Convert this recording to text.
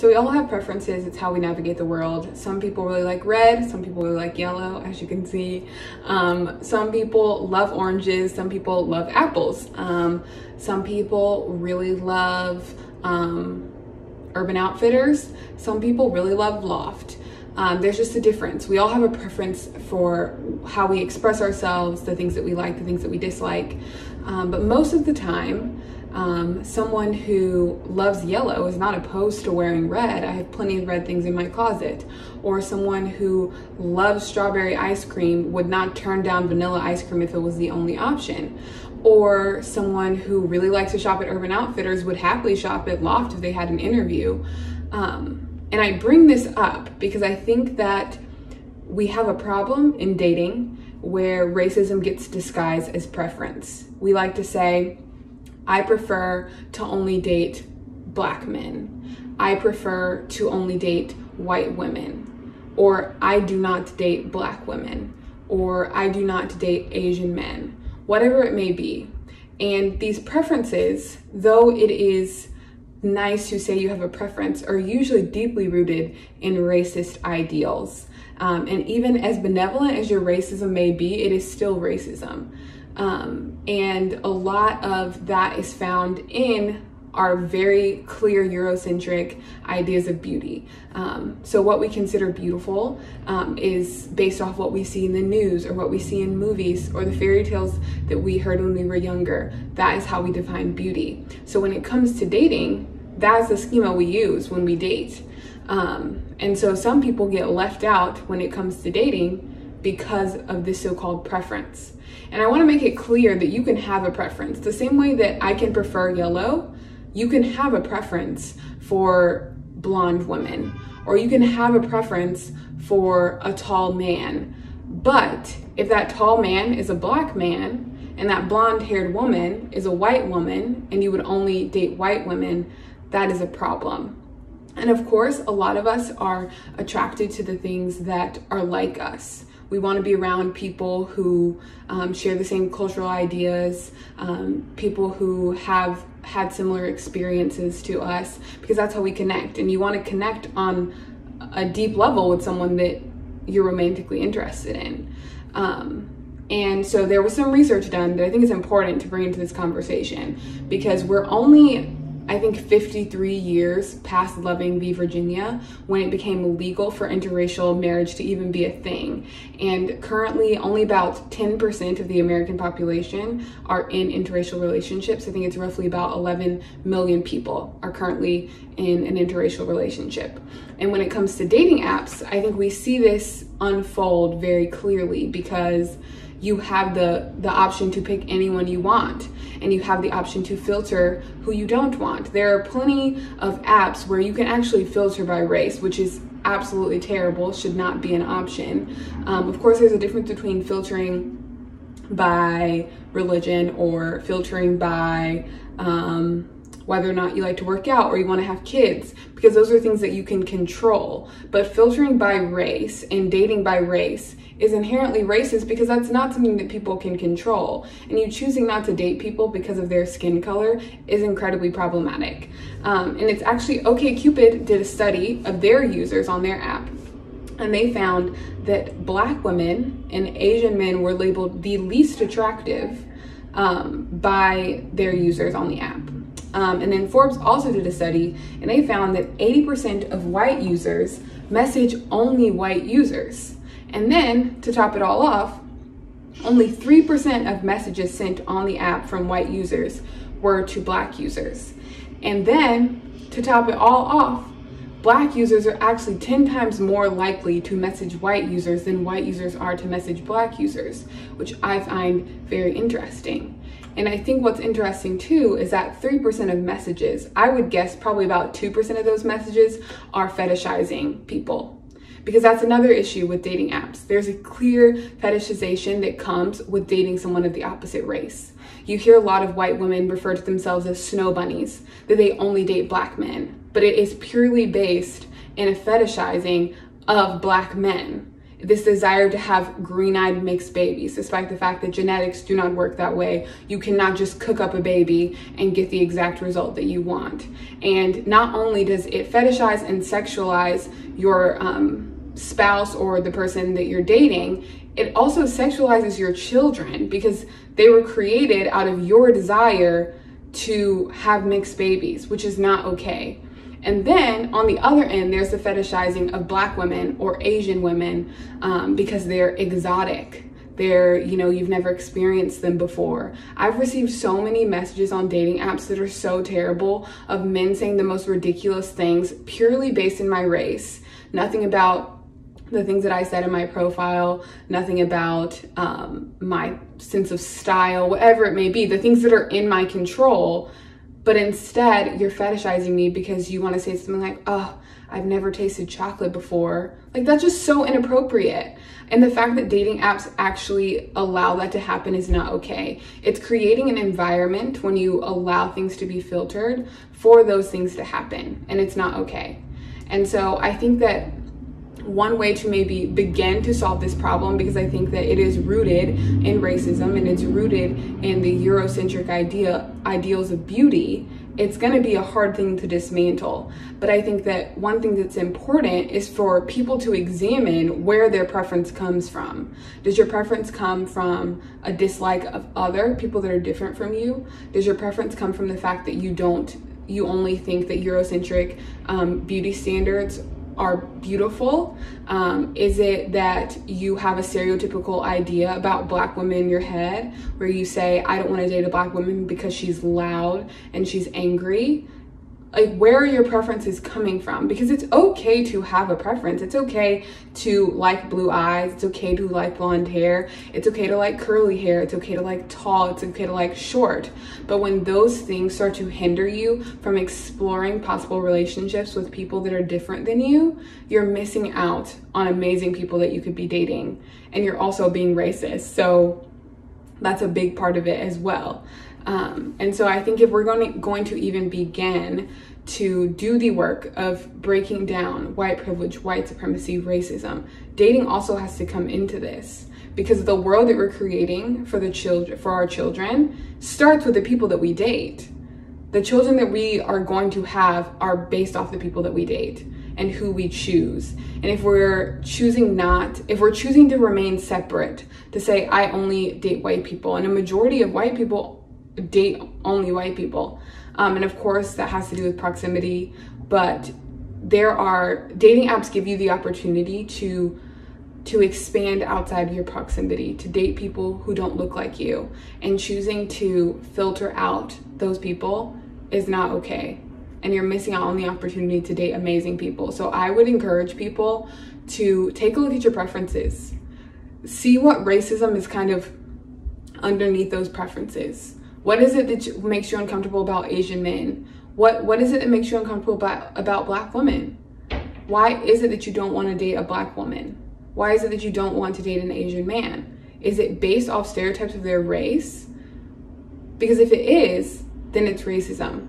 so we all have preferences. It's how we navigate the world. Some people really like red. Some people really like yellow, as you can see. Um, some people love oranges. Some people love apples. Um, some people really love um, Urban Outfitters. Some people really love Loft. Um, there's just a difference. We all have a preference for how we express ourselves, the things that we like, the things that we dislike. Um, but most of the time, um, someone who loves yellow is not opposed to wearing red. I have plenty of red things in my closet. Or someone who loves strawberry ice cream would not turn down vanilla ice cream if it was the only option. Or someone who really likes to shop at Urban Outfitters would happily shop at Loft if they had an interview. Um, and I bring this up because I think that we have a problem in dating where racism gets disguised as preference. We like to say, I prefer to only date black men. I prefer to only date white women. Or I do not date black women. Or I do not date Asian men. Whatever it may be. And these preferences, though it is nice to say you have a preference, are usually deeply rooted in racist ideals. Um, and even as benevolent as your racism may be, it is still racism. Um, and a lot of that is found in our very clear Eurocentric ideas of beauty. Um, so, what we consider beautiful um, is based off what we see in the news or what we see in movies or the fairy tales that we heard when we were younger. That is how we define beauty. So, when it comes to dating, that's the schema we use when we date. Um, and so, some people get left out when it comes to dating because of this so called preference. And I want to make it clear that you can have a preference. The same way that I can prefer yellow, you can have a preference for blonde women, or you can have a preference for a tall man. But if that tall man is a black man and that blonde haired woman is a white woman and you would only date white women, that is a problem. And of course, a lot of us are attracted to the things that are like us. We want to be around people who um, share the same cultural ideas, um, people who have had similar experiences to us, because that's how we connect. And you want to connect on a deep level with someone that you're romantically interested in. Um, and so there was some research done that I think is important to bring into this conversation because we're only I think 53 years past Loving v. Virginia when it became legal for interracial marriage to even be a thing. And currently, only about 10% of the American population are in interracial relationships. I think it's roughly about 11 million people are currently in an interracial relationship. And when it comes to dating apps, I think we see this unfold very clearly because you have the the option to pick anyone you want and you have the option to filter who you don't want. There are plenty of apps where you can actually filter by race which is absolutely terrible should not be an option. Um, of course there's a difference between filtering by religion or filtering by um, whether or not you like to work out or you want to have kids, because those are things that you can control. But filtering by race and dating by race is inherently racist because that's not something that people can control. And you choosing not to date people because of their skin color is incredibly problematic. Um, and it's actually OKCupid did a study of their users on their app. And they found that black women and Asian men were labeled the least attractive um, by their users on the app. Um, and then Forbes also did a study and they found that 80% of white users message only white users. And then to top it all off, only 3% of messages sent on the app from white users were to black users. And then to top it all off, black users are actually 10 times more likely to message white users than white users are to message black users, which I find very interesting. And I think what's interesting too is that 3% of messages, I would guess probably about 2% of those messages are fetishizing people. Because that's another issue with dating apps. There's a clear fetishization that comes with dating someone of the opposite race. You hear a lot of white women refer to themselves as snow bunnies, that they only date black men. But it is purely based in a fetishizing of black men this desire to have green-eyed mixed babies despite the fact that genetics do not work that way. You cannot just cook up a baby and get the exact result that you want. And not only does it fetishize and sexualize your um, spouse or the person that you're dating it also sexualizes your children because they were created out of your desire to have mixed babies which is not okay and then on the other end, there's the fetishizing of black women or Asian women um, because they're exotic. They're, you know, you've never experienced them before. I've received so many messages on dating apps that are so terrible of men saying the most ridiculous things purely based in my race. Nothing about the things that I said in my profile, nothing about um, my sense of style, whatever it may be, the things that are in my control but instead, you're fetishizing me because you want to say something like, oh, I've never tasted chocolate before. Like, that's just so inappropriate. And the fact that dating apps actually allow that to happen is not okay. It's creating an environment when you allow things to be filtered for those things to happen, and it's not okay. And so I think that one way to maybe begin to solve this problem because I think that it is rooted in racism and it's rooted in the Eurocentric idea ideals of beauty. It's going to be a hard thing to dismantle. But I think that one thing that's important is for people to examine where their preference comes from. Does your preference come from a dislike of other people that are different from you? Does your preference come from the fact that you don't you only think that Eurocentric um, beauty standards are beautiful? Um, is it that you have a stereotypical idea about black women in your head where you say, I don't want to date a black woman because she's loud and she's angry? Like where your preferences coming from. Because it's okay to have a preference. It's okay to like blue eyes. It's okay to like blonde hair. It's okay to like curly hair. It's okay to like tall. It's okay to like short. But when those things start to hinder you from exploring possible relationships with people that are different than you you're missing out on amazing people that you could be dating. And you're also being racist. So that's a big part of it as well um, and so I think if we're going to, going to even begin to do the work of breaking down white privilege, white supremacy, racism, dating also has to come into this because the world that we're creating for the children for our children starts with the people that we date. The children that we are going to have are based off the people that we date and who we choose. And if we're choosing not, if we're choosing to remain separate, to say I only date white people, and a majority of white people date only white people. Um, and of course, that has to do with proximity, but there are dating apps give you the opportunity to to expand outside of your proximity, to date people who don't look like you, and choosing to filter out those people is not okay. And you're missing out on the opportunity to date amazing people. So I would encourage people to take a look at your preferences. See what racism is kind of underneath those preferences. What is it that makes you uncomfortable about Asian men? What what is it that makes you uncomfortable about, about black women? Why is it that you don't want to date a black woman? Why is it that you don't want to date an Asian man? Is it based off stereotypes of their race? Because if it is, then it's racism.